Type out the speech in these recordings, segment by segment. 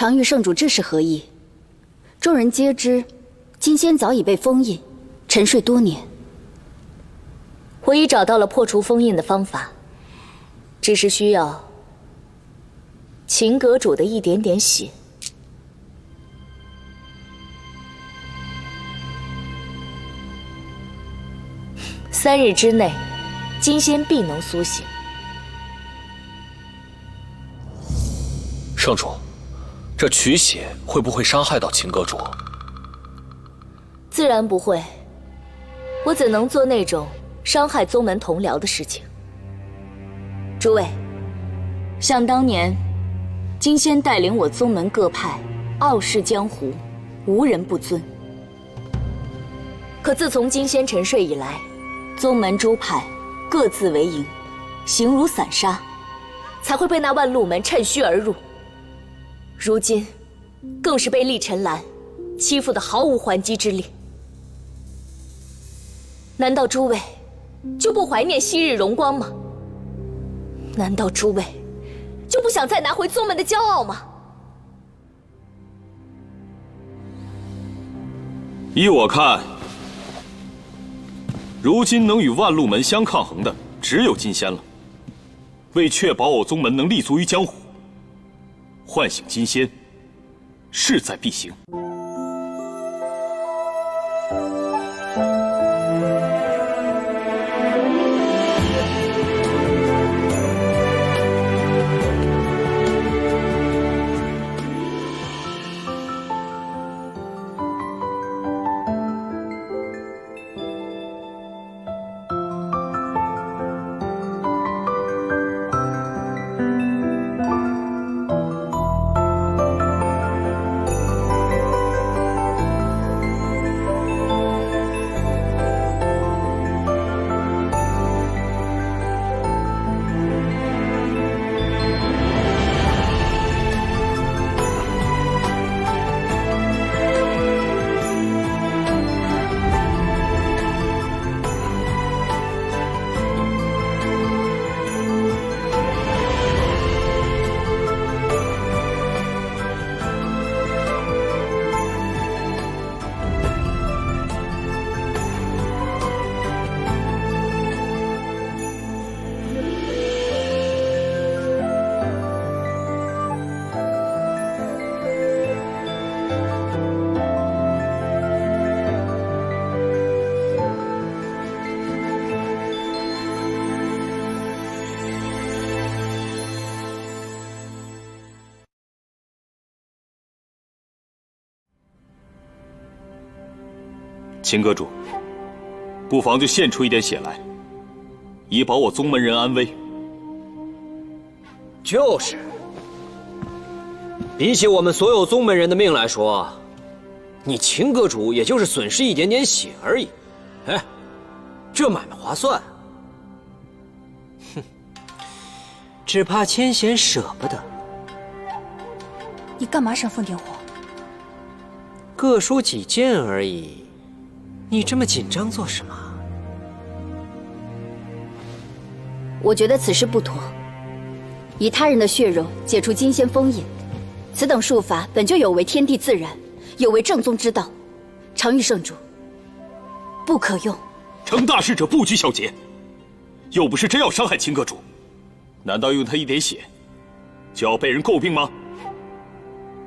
常玉圣主这是何意？众人皆知，金仙早已被封印，沉睡多年。我已找到了破除封印的方法，只是需要秦阁主的一点点血。三日之内，金仙必能苏醒。圣主，这取血会不会伤害到秦阁主？自然不会，我怎能做那种伤害宗门同僚的事情？诸位，想当年，金仙带领我宗门各派，傲视江湖，无人不尊。可自从金仙沉睡以来，宗门诸派各自为营，形如散沙，才会被那万路门趁虚而入。如今，更是被厉尘兰欺负的毫无还击之力。难道诸位就不怀念昔日荣光吗？难道诸位就不想再拿回宗门的骄傲吗？依我看，如今能与万路门相抗衡的只有金仙了。为确保我宗门能立足于江湖。唤醒金仙，势在必行。秦阁主，不妨就献出一点血来，以保我宗门人安危。就是，比起我们所有宗门人的命来说，你秦阁主也就是损失一点点血而已。哎，这买卖划算。哼，只怕千贤舍不得。你干嘛煽风点火？各抒己见而已。你这么紧张做什么？我觉得此事不妥。以他人的血肉解除金仙封印，此等术法本就有违天地自然，有违正宗之道。常玉圣主，不可用。成大事者不拘小节，又不是真要伤害秦阁主，难道用他一点血，就要被人诟病吗？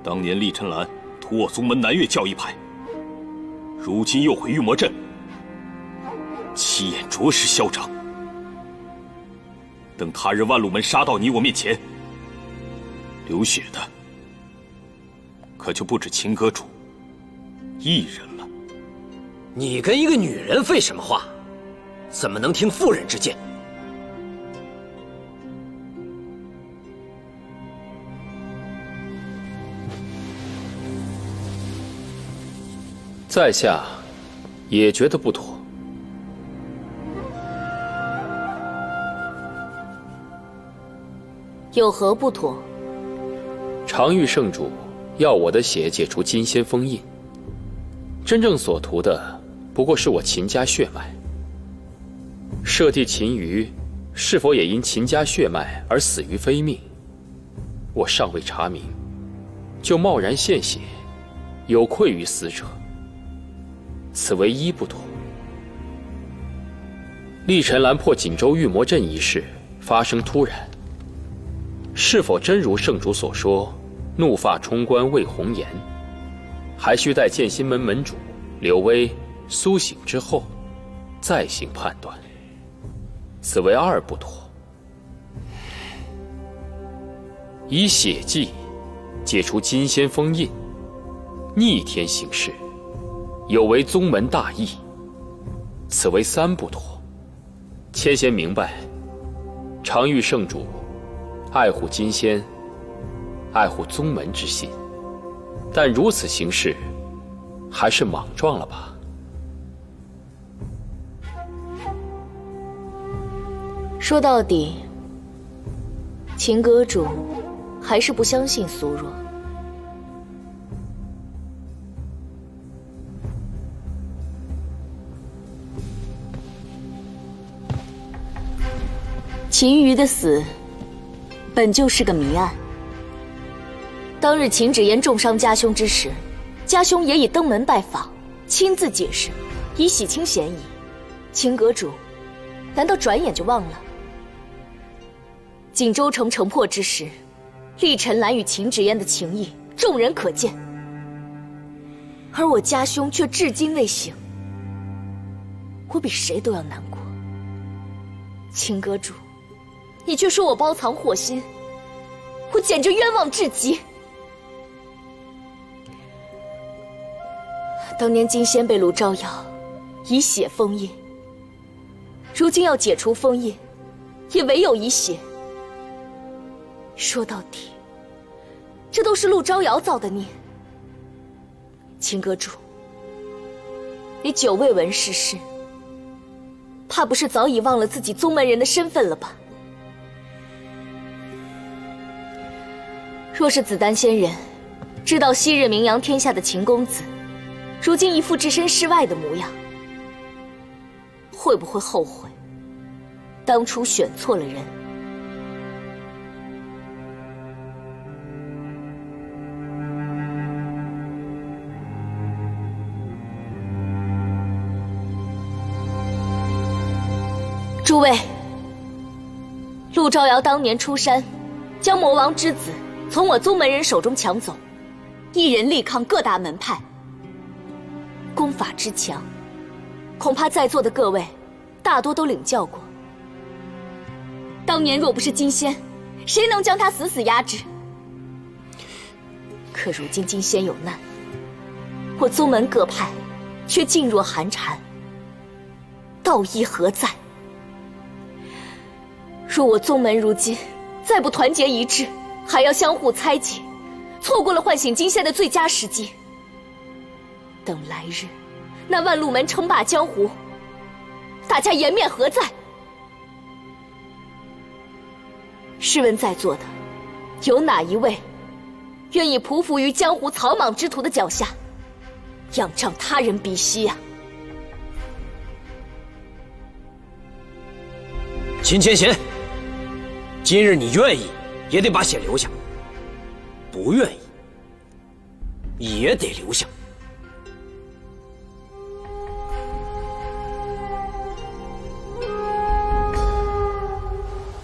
当年厉尘兰屠我宗门南岳教一派。如今又毁御魔阵，气焰着实嚣张。等他日万路门杀到你我面前，流血的可就不止秦阁主一人了。你跟一个女人废什么话？怎么能听妇人之见？在下也觉得不妥。有何不妥？常玉圣主要我的血解除金仙封印，真正所图的不过是我秦家血脉。舍弟秦瑜是否也因秦家血脉而死于非命？我尚未查明，就贸然献血，有愧于死者，此为一不妥。厉晨兰破锦州玉魔阵一事发生突然，是否真如圣主所说，怒发冲冠为红颜？还需待剑心门门主柳威苏醒之后，再行判断。此为二不妥。以血迹解除金仙封印，逆天行事，有违宗门大义。此为三不妥。千仙明白，常遇圣主爱护金仙，爱护宗门之心，但如此行事，还是莽撞了吧？说到底，秦阁主还是不相信苏若。秦瑜的死本就是个谜案。当日秦芷嫣重伤家兄之时，家兄也已登门拜访，亲自解释，以洗清嫌疑。秦阁主，难道转眼就忘了？锦州城城破之时，厉晨兰与秦芷嫣的情谊，众人可见。而我家兄却至今未醒，我比谁都要难过。秦阁主。你却说我包藏祸心，我简直冤枉至极。当年金仙被陆招摇以血封印，如今要解除封印，也唯有以血。说到底，这都是陆招摇造的孽。秦阁主，你久未闻世事，怕不是早已忘了自己宗门人的身份了吧？若是子丹仙人知道昔日名扬天下的秦公子，如今一副置身事外的模样，会不会后悔当初选错了人？诸位，陆昭瑶当年出山，将魔王之子。从我宗门人手中抢走，一人力抗各大门派，功法之强，恐怕在座的各位大多都领教过。当年若不是金仙，谁能将他死死压制？可如今金仙有难，我宗门各派却噤若寒蝉，道义何在？若我宗门如今再不团结一致，还要相互猜忌，错过了唤醒金仙的最佳时机。等来日，那万路门称霸江湖，大家颜面何在？试问在座的，有哪一位愿意匍匐于江湖草莽之徒的脚下，仰仗他人鼻息呀？秦千贤，今日你愿意？也得把血留下，不愿意也得留下。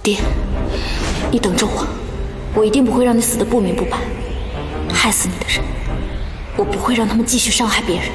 爹，你等着我，我一定不会让你死的不明不白。害死你的人，我不会让他们继续伤害别人。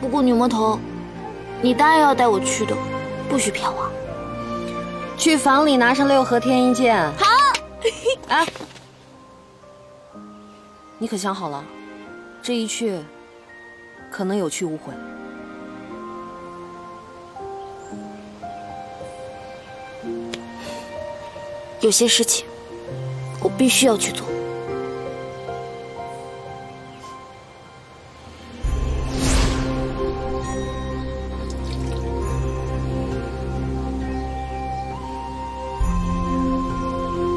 不过女魔头，你答应要带我去的，不许骗我。去房里拿上六合天一剑。好。哎，你可想好了？这一去，可能有去无回。有些事情，我必须要去做。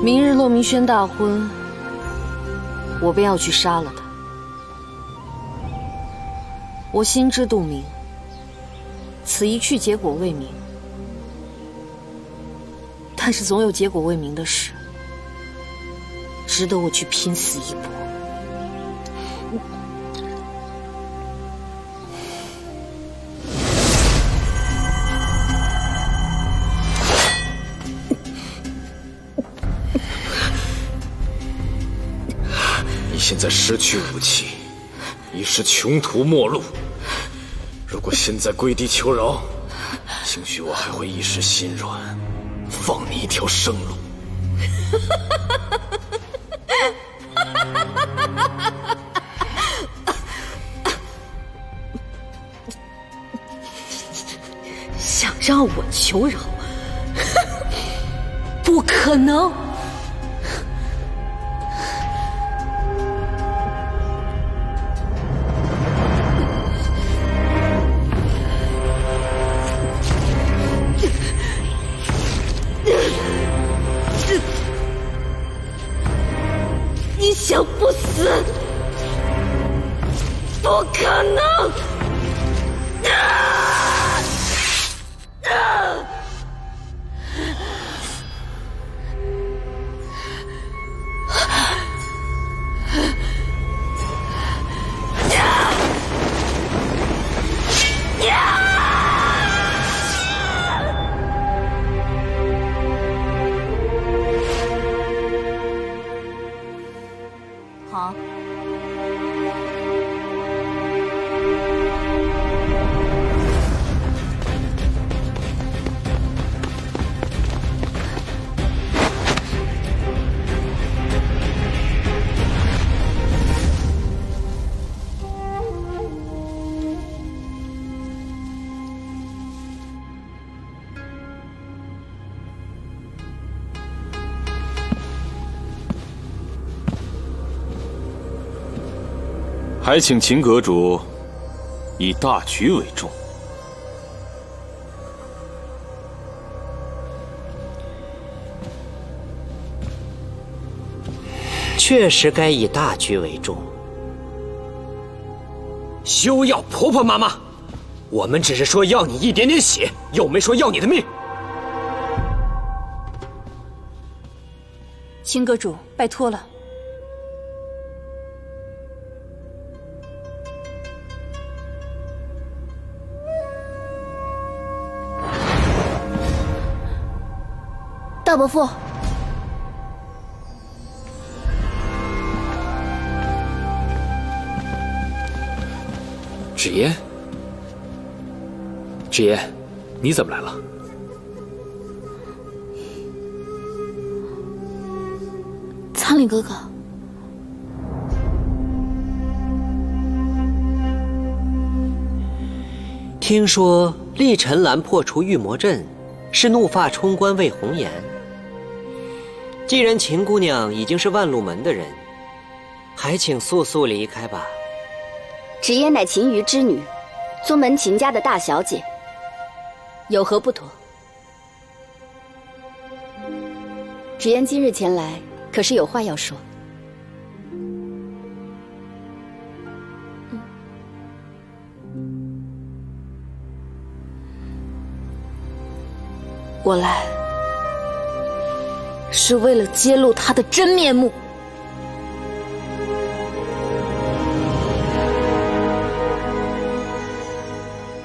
明日骆明轩大婚，我便要去杀了他。我心知肚明，此一去结果未明，但是总有结果未明的事，值得我去拼死一搏。你现在失去武器，已是穷途末路。如果现在跪地求饶，兴许我还会一时心软，放你一条生路。想让我求饶，不可能！还请秦阁主以大局为重。确实该以大局为重。休要婆婆妈妈，我们只是说要你一点点血，又没说要你的命。秦阁主，拜托了。大伯父，芷嫣，芷嫣，你怎么来了？苍岭哥哥，听说厉尘兰破除御魔阵，是怒发冲冠为红颜。既然秦姑娘已经是万路门的人，还请速速离开吧。芷嫣乃秦瑜之女，宗门秦家的大小姐，有何不妥？芷嫣今日前来，可是有话要说？我来是为了揭露他的真面目。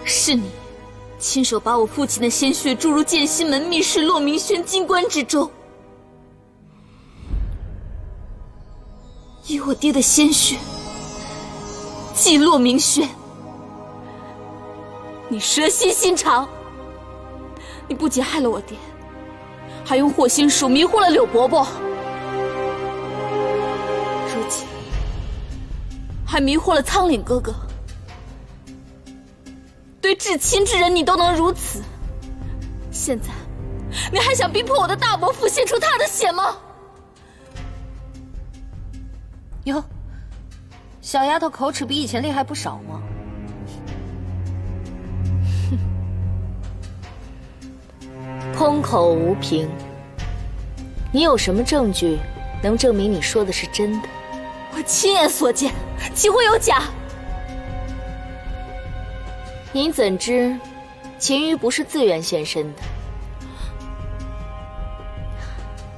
是你，亲手把我父亲的鲜血注入剑心门密室洛明轩金棺之中，以我爹的鲜血祭洛明轩。你蛇蝎心肠，你不仅害了我爹，还用祸心术迷惑了柳伯伯，如今还迷惑了苍岭哥哥。对至亲之人，你都能如此，现在你还想逼迫我的大伯父献出他的血吗？哟，小丫头口齿比以前厉害不少嘛。空口无凭，你有什么证据能证明你说的是真的？我亲眼所见，岂会有假？你怎知秦瑜不是自愿现身的？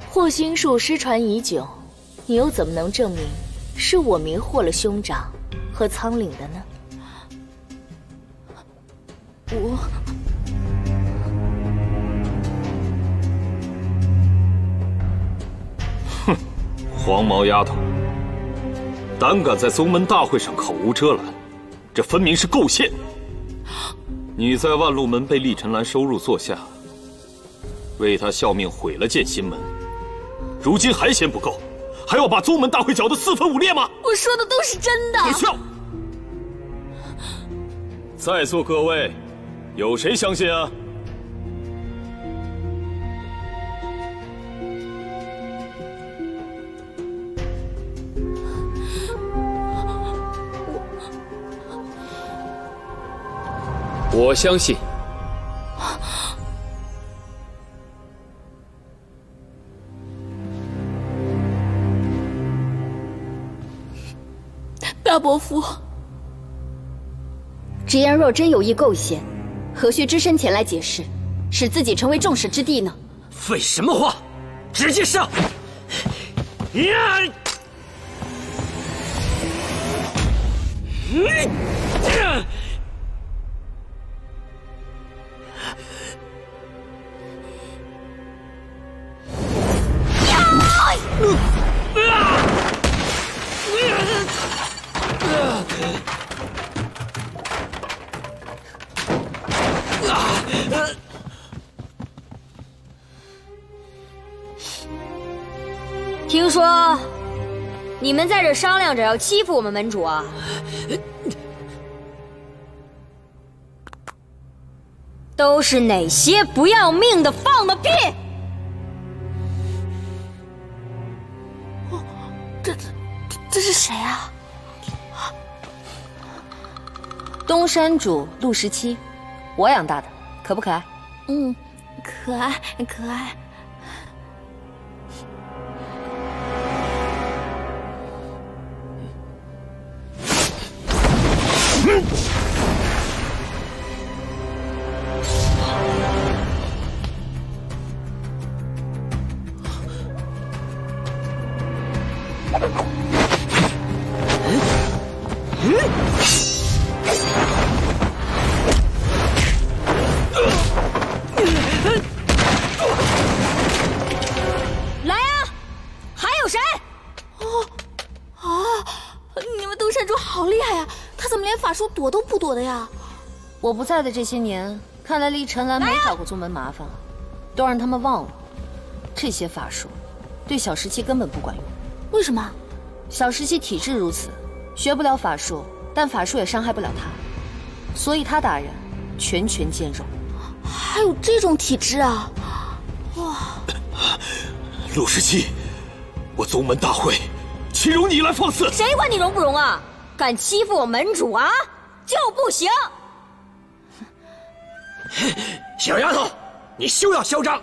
霍心术失传已久，你又怎么能证明是我迷惑了兄长和苍岭的呢？我。黄毛丫头，胆敢在宗门大会上口无遮拦，这分明是构陷。你在万路门被厉尘兰收入座下，为他效命毁了剑心门，如今还嫌不够，还要把宗门大会搅得四分五裂吗？我说的都是真的。别笑！在座各位，有谁相信啊？我相信。大伯父，直言若真有意构陷，何须只身前来解释，使自己成为众矢之的呢？废什么话，直接上！呀！嗯！在这商量着要欺负我们门主啊？都是哪些不要命的放的屁？这这这是谁啊？东山主陆十七，我养大的，可不可爱？嗯，可爱可爱。来啊！还有谁？哦，啊！你们东山主好厉害呀！他怎么连法术躲都不躲的呀？我不在的这些年，看来厉尘兰没找过宗门麻烦，都让他们忘了。这些法术对小十七根本不管用。为什么？小十七体质如此，学不了法术，但法术也伤害不了他，所以他打人拳拳见肉。还有这种体质啊！哇！陆十七，我宗门大会岂容你来放肆？谁管你容不容啊？敢欺负我门主啊，就不行！小丫头，你休要嚣张！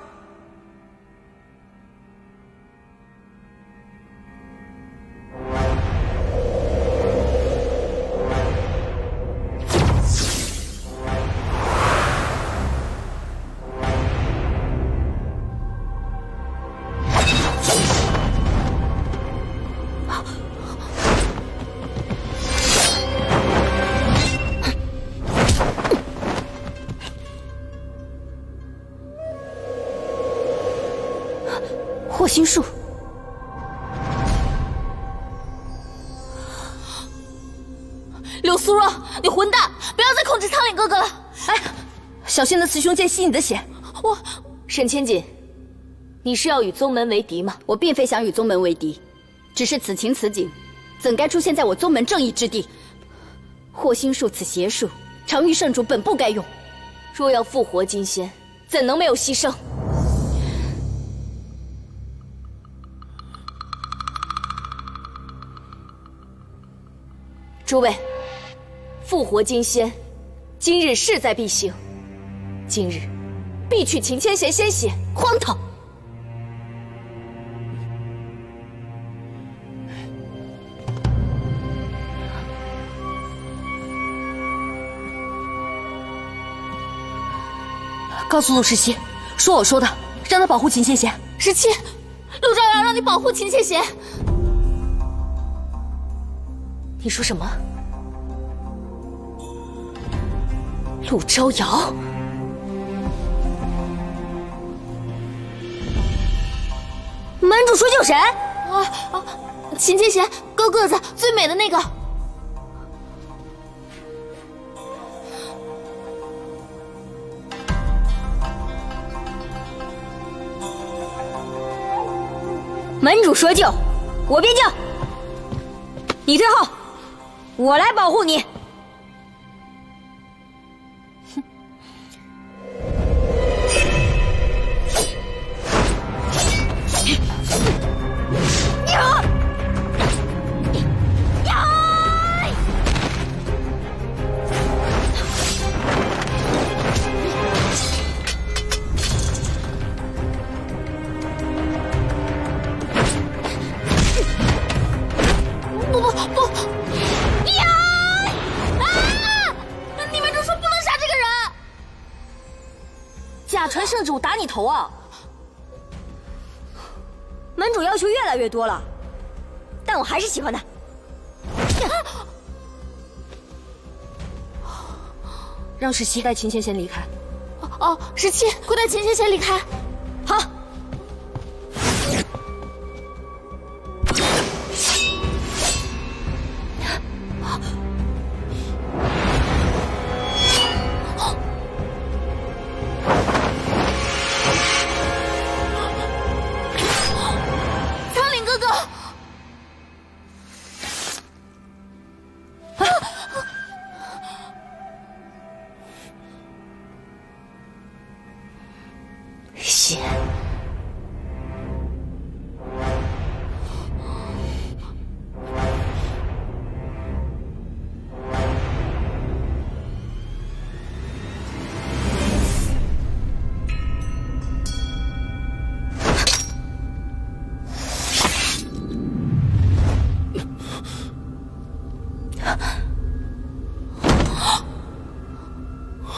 心术，柳苏若，你混蛋！不要再控制苍岭哥哥了！哎，小心那雌雄剑吸你的血！我，沈千锦，你是要与宗门为敌吗？我并非想与宗门为敌，只是此情此景，怎该出现在我宗门正义之地？祸心术此邪术，常玉圣主本不该用。若要复活金仙，怎能没有牺牲？诸位，复活金仙，今日势在必行。今日必取秦千贤鲜血，荒唐！告诉陆十七，说我说的，让他保护秦千贤。十七，陆昭阳让你保护秦千贤。你说什么？陆昭瑶？门主说救谁？啊啊！秦千贤，高个子最美的那个。门主说救，我便救。你退后，我来保护你。假传圣旨，我打你头啊！门主要求越来越多了，但我还是喜欢他。让十七带秦千贤离开。哦，十七，快带秦千贤离开。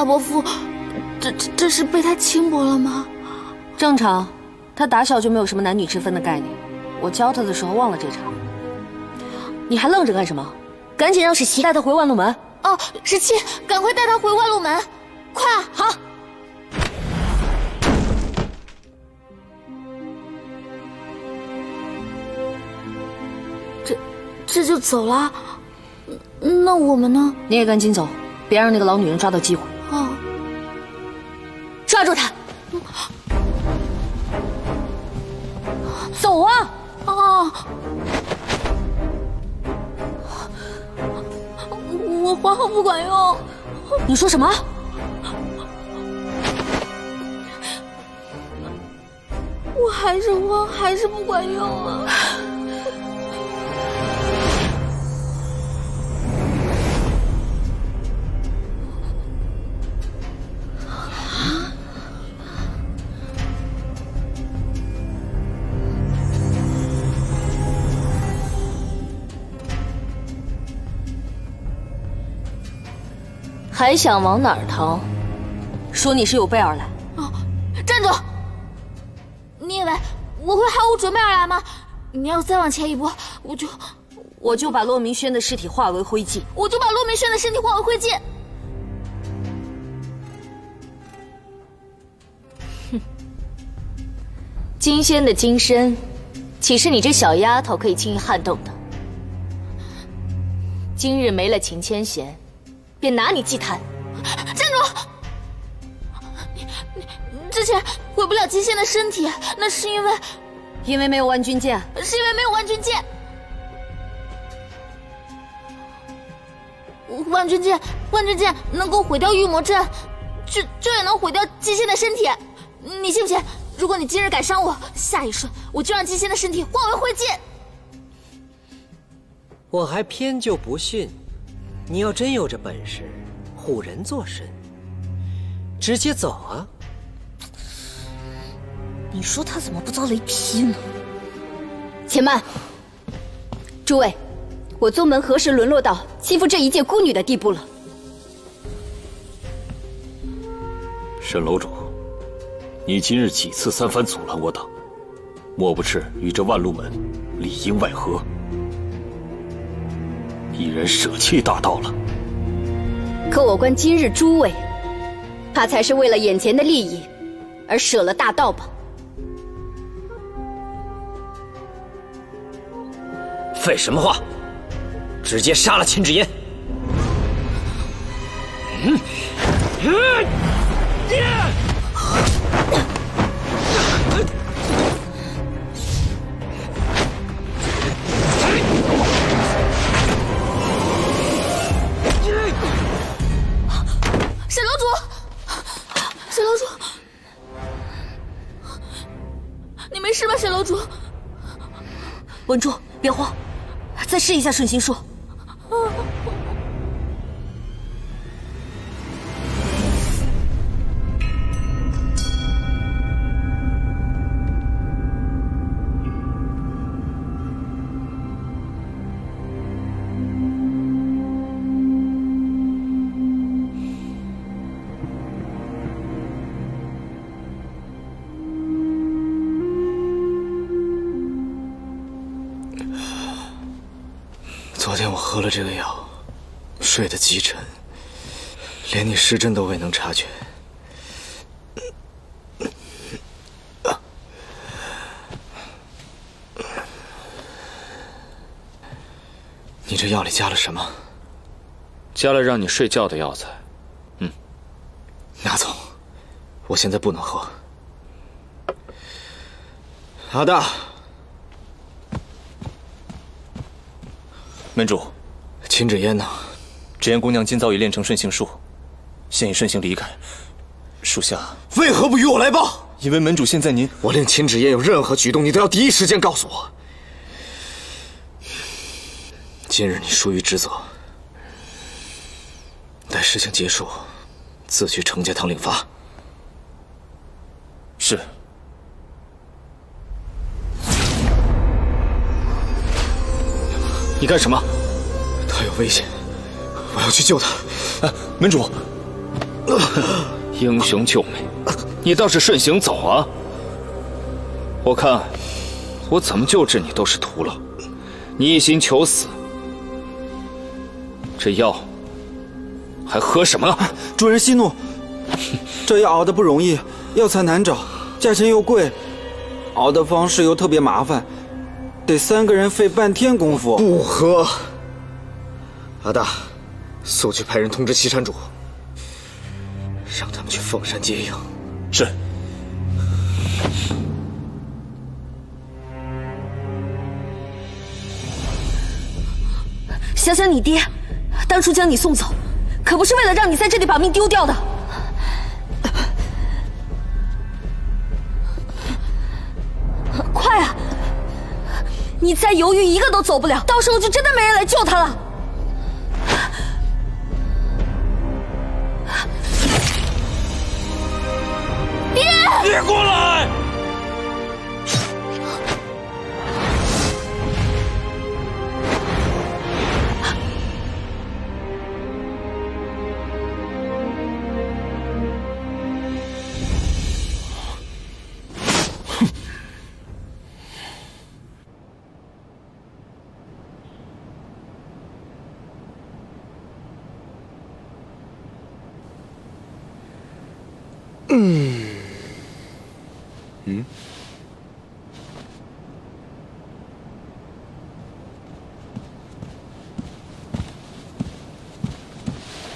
大伯父，这这这是被他轻薄了吗？正常，他打小就没有什么男女之分的概念。我教他的时候忘了这茬。你还愣着干什么？赶紧让十七带他回万路门。哦，十七，赶快带他回万路门，快！好。这这就走了？那我们呢？你也赶紧走，别让那个老女人抓到机会。走啊！啊！我皇后不管用。你说什么？我还是慌，还是不管用啊！还想往哪儿逃？说你是有备而来。站住！你以为我会毫无准备而来吗？你要再往前一步，我就我就把骆明轩的尸体化为灰烬。我就把骆明轩的身体化为灰烬。哼，金仙的金身，岂是你这小丫头可以轻易撼动的？今日没了秦千贤，便拿你祭坛。站住！之前毁不了金仙的身体，那是因为，因为没有万钧剑，是因为没有万钧剑。万钧剑，万钧剑能够毁掉御魔阵，这这也能毁掉金仙的身体。你信不信？如果你今日敢伤我，下一瞬我就让金仙的身体化为灰烬。我还偏就不信，你要真有这本事，唬人做甚？直接走啊！你说他怎么不遭雷劈呢？且慢，诸位，我宗门何时沦落到欺负这一介孤女的地步了？沈楼主，你今日几次三番阻拦我等，莫不是与这万禄门里应外合？一人舍弃大道了？可我观今日诸位，怕才是为了眼前的利益而舍了大道吧？废什么话！直接杀了秦芷嫣！嗯，沈稳住，别慌。再试一下顺心术。连你失真都未能察觉。你这药里加了什么？加了让你睡觉的药材。嗯，拿走，我现在不能喝。阿大。门主，秦芷嫣呢？芷嫣姑娘今早已练成顺行术，现已顺行离开。属下为何不与我来报？因为门主现在您……我令秦芷嫣有任何举动，你都要第一时间告诉我。今日你疏于职责，待事情结束，自去程家堂领罚。是。你干什么？他有危险，我要去救他。哎，门主，英雄救美，你倒是顺行走啊！我看我怎么救治你都是徒劳，你一心求死，这药还喝什么？主人息怒，这药熬的不容易，药材难找，价钱又贵，熬的方式又特别麻烦。得三个人费半天功夫。不喝。阿大，速去派人通知西山主，让他们去凤山接应。是。想想你爹，当初将你送走，可不是为了让你在这里把命丢掉的。快啊！你再犹豫，一个都走不了，到时候就真的没人来救他了。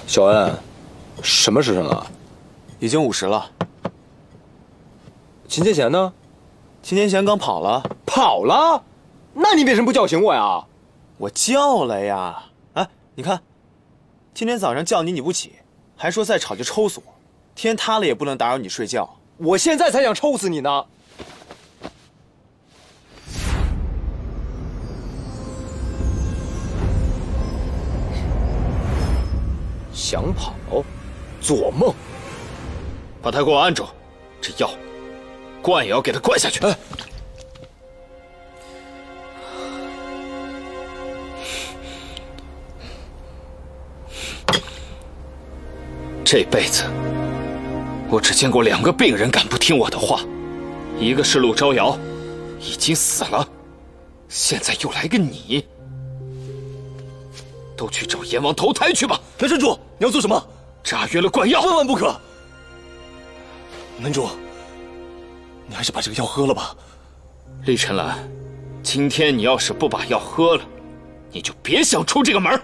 小恩，什么时辰了？已经午时了。秦剑贤呢？秦剑贤刚跑了。跑了？那你为什么不叫醒我呀？我叫了呀。哎，你看，今天早上叫你你不起，还说再吵就抽死我。天塌了也不能打扰你睡觉。我现在才想抽死你呢！想跑，做梦！把他给我按住，这药灌也要给他灌下去。这辈子，我只见过两个病人敢不听我的话，一个是陆招摇，已经死了，现在又来个你，都去找阎王投胎去吧！南山主，你要做什么？炸晕了灌药，万万不可！门主，你还是把这个药喝了吧。厉晨岚，今天你要是不把药喝了，你就别想出这个门。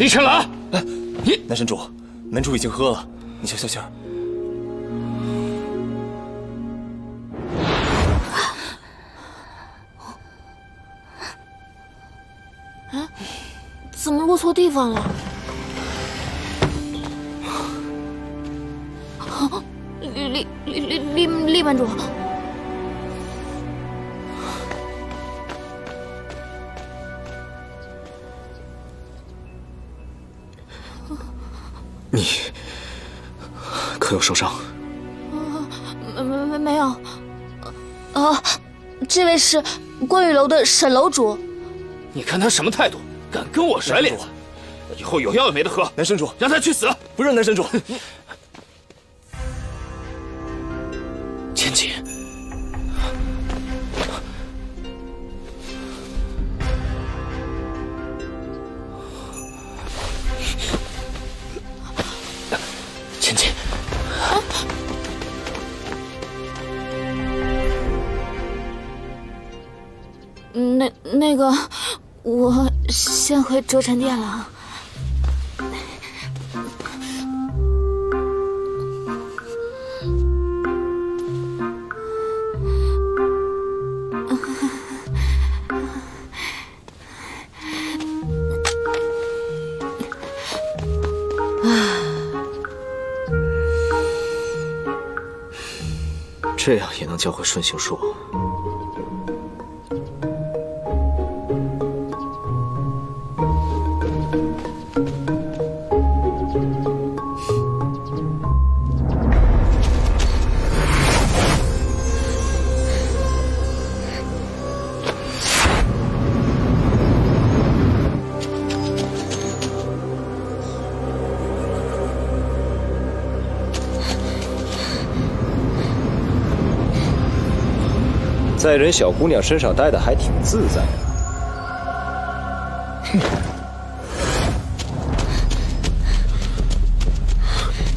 李晨兰，你南神主，门主已经喝了，你消消气儿。哎，怎么落错地方了？李李李李李李门主。可有受伤？没没没没有。啊，这位是观雨楼的沈楼主。你看他什么态度，敢跟我甩脸子？以后有药也没得喝。南神主，让他去死！不认南神主。先回折尘殿了。这样也能教会顺行术。在人小姑娘身上待的还挺自在啊！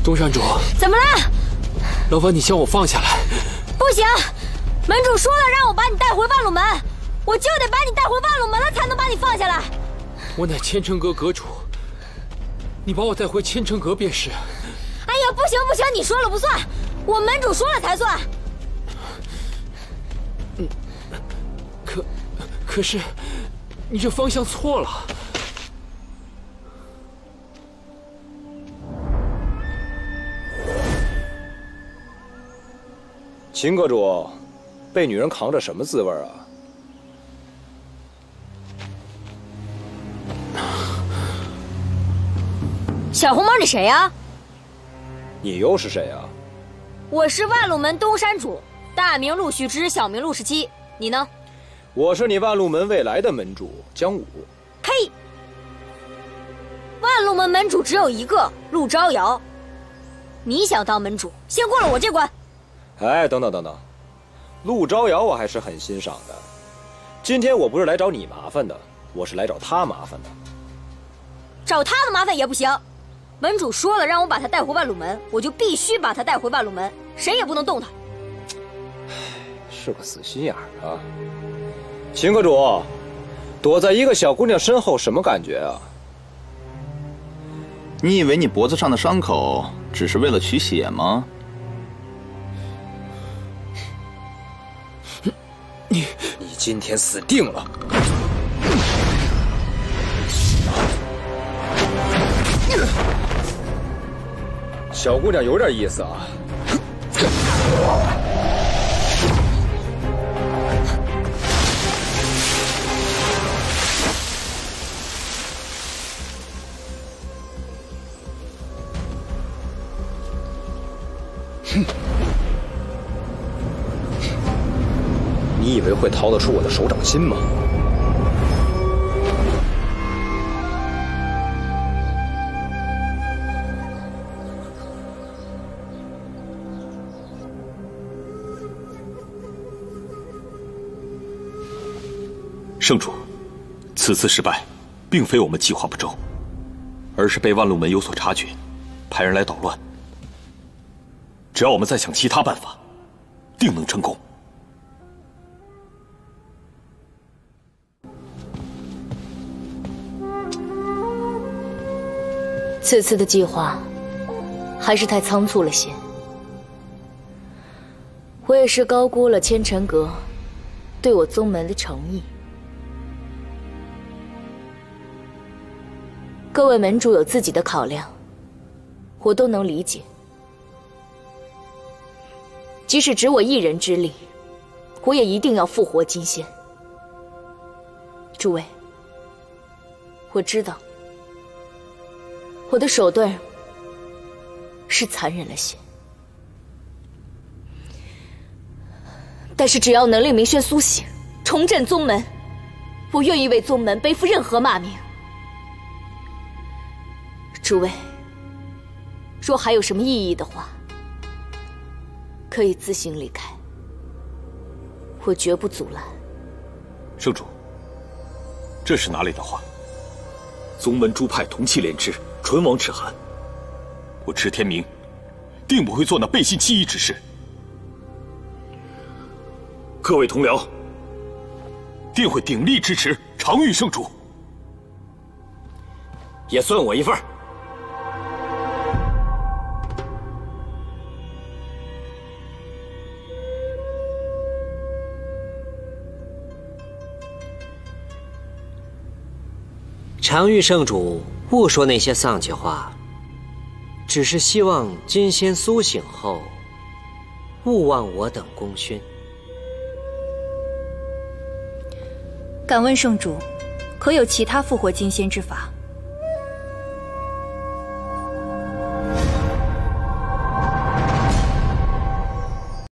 东山主，怎么了？劳烦你将我放下来。不行，门主说了让我把你带回万禄门，我就得把你带回万禄门了，才能把你放下来。我乃千城阁阁主，你把我带回千城阁便是。哎呀，不行不行，你说了不算，我门主说了才算。可是，你这方向错了。秦阁主，被女人扛着什么滋味啊？小红帽，你谁呀？你又是谁呀？我是万禄门东山主，大名陆续之，小名陆十七。你呢？我是你万路门未来的门主江武。呸！万路门门主只有一个，陆招摇。你想当门主，先过了我这关。哎，等等等等，陆招摇我还是很欣赏的。今天我不是来找你麻烦的，我是来找他麻烦的。找他的麻烦也不行。门主说了，让我把他带回万路门，我就必须把他带回万路门，谁也不能动他。是个死心眼儿啊！秦阁主，躲在一个小姑娘身后，什么感觉啊？你以为你脖子上的伤口只是为了取血吗？你你今天死定了！小姑娘有点意思啊。你以为会逃得出我的手掌心吗？圣主，此次失败，并非我们计划不周，而是被万路门有所察觉，派人来捣乱。只要我们再想其他办法，定能成功。此次的计划还是太仓促了些，我也是高估了千尘阁对我宗门的诚意。各位门主有自己的考量，我都能理解。即使只我一人之力，我也一定要复活金仙。诸位，我知道我的手段是残忍了些，但是只要能令明轩苏醒，重振宗门，我愿意为宗门背负任何骂名。诸位，若还有什么异议的话，可以自行离开，我绝不阻拦。圣主，这是哪里的话？宗门诸派同气连枝，唇亡齿寒。我池天明，定不会做那背信弃义之事。各位同僚，定会鼎力支持常玉圣主，也算我一份。常玉圣主，不说那些丧气话。只是希望金仙苏醒后，勿忘我等功勋。敢问圣主，可有其他复活金仙之法？